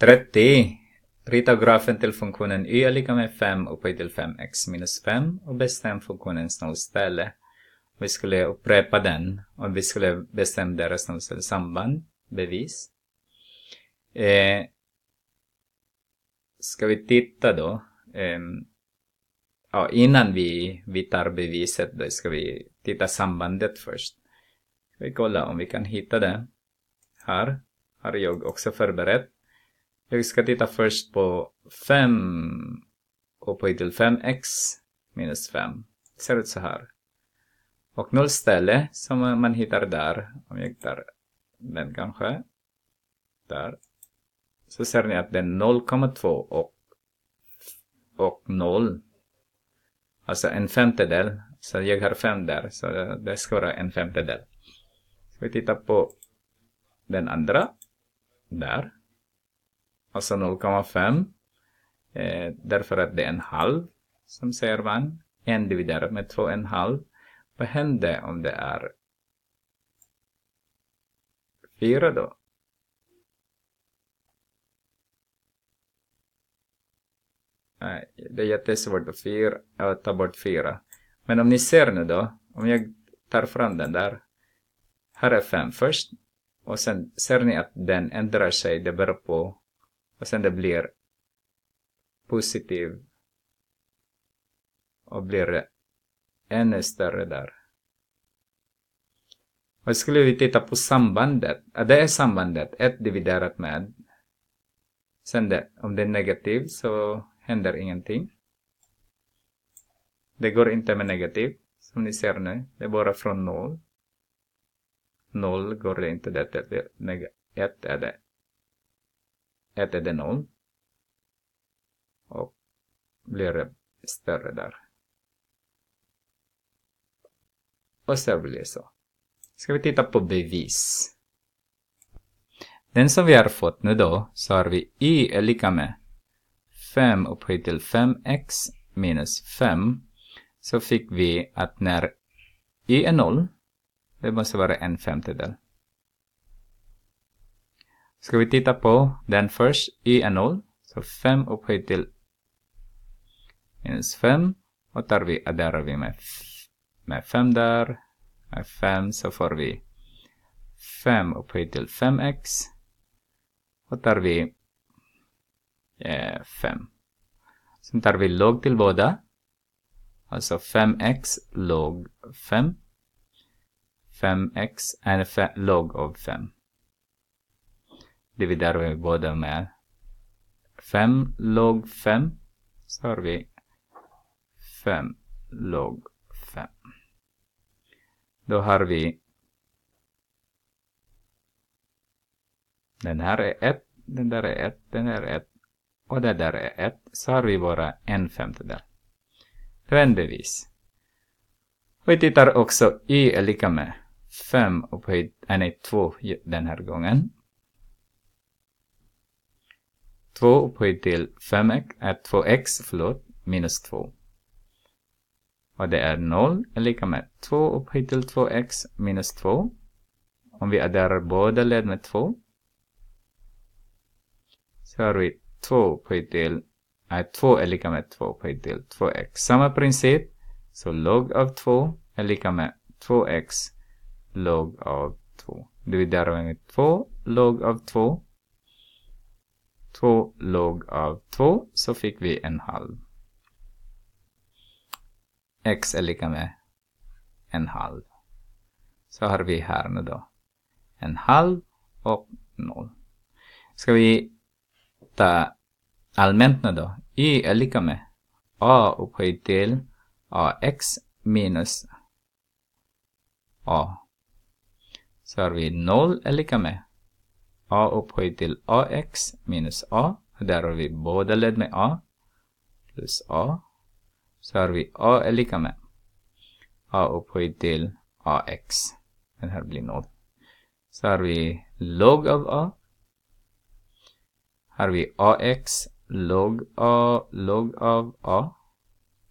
30. Rita grafen till funktionen y är lika med 5 upphöjt till 5x minus 5 och bestäm funktionens nollställe. Vi skulle upprepa den och vi skulle bestämma deras nollställe samband, bevis. Eh, ska vi titta då? Eh, ja, innan vi, vi tar beviset då ska vi titta sambandet först. Ska vi kolla om vi kan hitta det. Här har jag också förberett. Jag ska titta först på 5 upphöjt till 5x minus 5. Det ser ut så här. Och nollställe som man hittar där, om jag tar den kanske, där. Så ser ni att det är 0,2 och, och 0. Alltså en femtedel. Så jag har 5 där, så det ska vara en femtedel. Ska vi titta på den andra. Där. Alltså 0,5. Eh, därför att det är en halv, som säger man. En dividerat med 2,5. Vad händer om det är 4 då? Nej, det är jättesvårt att, fyra, att ta bort 4. Men om ni ser nu då, om jag tar fram den där. Här är 5 först. Och sen ser ni att den ändrar sig, det beror på. Och sen det blir positiv. Och blir ännu större där. Och skulle vi titta på sambandet. Det är sambandet, 1 dividerat med. Sen det, om det är negativt så händer ingenting. Det går inte med negativ, som ni ser nu. Det är bara från 0. 0 går det inte, det är 1 är det 1 är det 0. Och blir större där. Och så blir det så. Ska vi titta på bevis. Den som vi har fått nu då, så har vi y är lika med 5 upphöjt till 5x minus 5. Så fick vi att när y är 0, det måste vara en femtedel. Ska vi titta på den först, i en noll. Så 5 upphöjt till minus 5. Och tar vi, adderar vi med, med 5 där. Med 5 så får vi 5 upphöjt till 5x. Och tar vi eh, 5. Sen tar vi log till båda. Alltså 5x log 5. 5x är log av 5. Dividerar vi båda med 5 log 5. Så har vi 5 log 5. Då har vi den här är 1, den där är 1, den där är 1 och det där är 1. Så har vi bara en femtedel. Det är en bevis. Vi tittar också y är lika med 5 upphöjt, nej 2 den här gången. 2 upphöjt till 5x är 2x, förlåt, minus 2. Och det är 0 är lika med 2 upphöjt till 2x minus 2. Om vi adderar båda led med 2. Så har vi 2 upphöjt till, nej 2 är lika med 2 upphöjt till 2x. Samma princip. Så log av 2 är lika med 2x log av 2. Dividerar vi med 2 log av 2 2 log av 2 så fick vi en halv. x är lika med en halv. Så har vi här nu då en halv och 0. Ska vi ta allmänt nu då? y är lika med a upphöjt till ax minus a. Så har vi 0 är lika med a upphöjt till ax minus a. Där har vi båda led med a. Plus a. Så har vi a är lika med a upphöjt till ax. Den här blir 0. Så har vi log av a. Har vi ax log a log av a.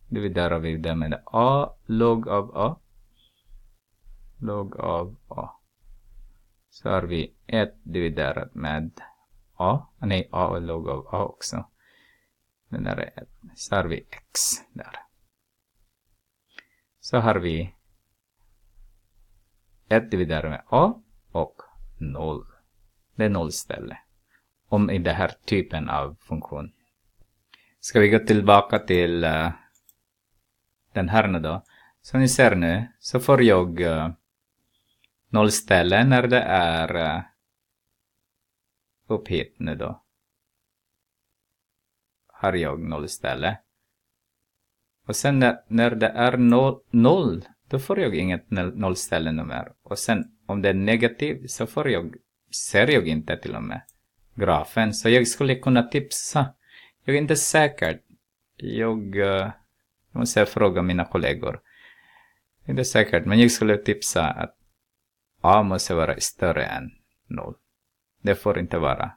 Där har vi det med a log av a. Log av a så har vi 1 dividerat med A. Nej, A är log av A också. Den där är 1. Så har vi X där. Så har vi 1 dividerat med A och 0. Det är nollställe. Om i den här typen av funktion. Ska vi gå tillbaka till uh, den här nu då. Som ni ser nu så får jag uh, nollställe när det är eh, upp hit nu då. Har jag nollställe. Och sen när, när det är noll, noll, då får jag inget nollställe nummer. Och sen om det är negativt så får jag, ser jag inte till och med grafen. Så jag skulle kunna tipsa. Jag är inte säker. Jag, eh, jag måste fråga mina kollegor. Inte säkert, men jag skulle tipsa att A måste vara större än 0. Det får inte vara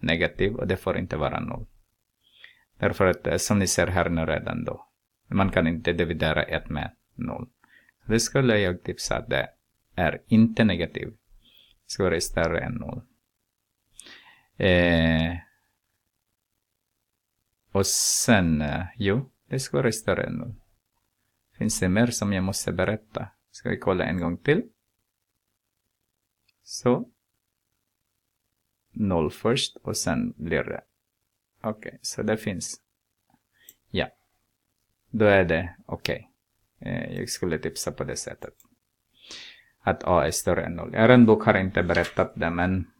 negativ och det får inte vara 0. Därför att eh, som ni ser här nu redan då. Man kan inte dividera 1 med 0. Det skulle jag tipsa att det är inte negativ. Det ska vara större än 0. Eh, och sen, eh, jo, det ska vara större än 0. Finns det mer som jag måste berätta? Ska vi kolla en gång till? Så. Noll först och sen blir det. Okej, okay, så det finns. Ja. Då är det okej. Okay. Eh, jag skulle tipsa på det sättet. Att A är större än 0. Er har inte berättat det, men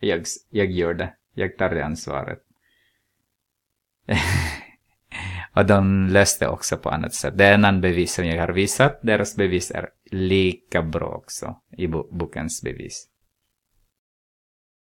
jag, jag gör det. Jag tar det ansvaret. och de löste också på annat sätt. Det är en annan bevis som jag har visat. Deras bevis är lika bra också i bokens bevis.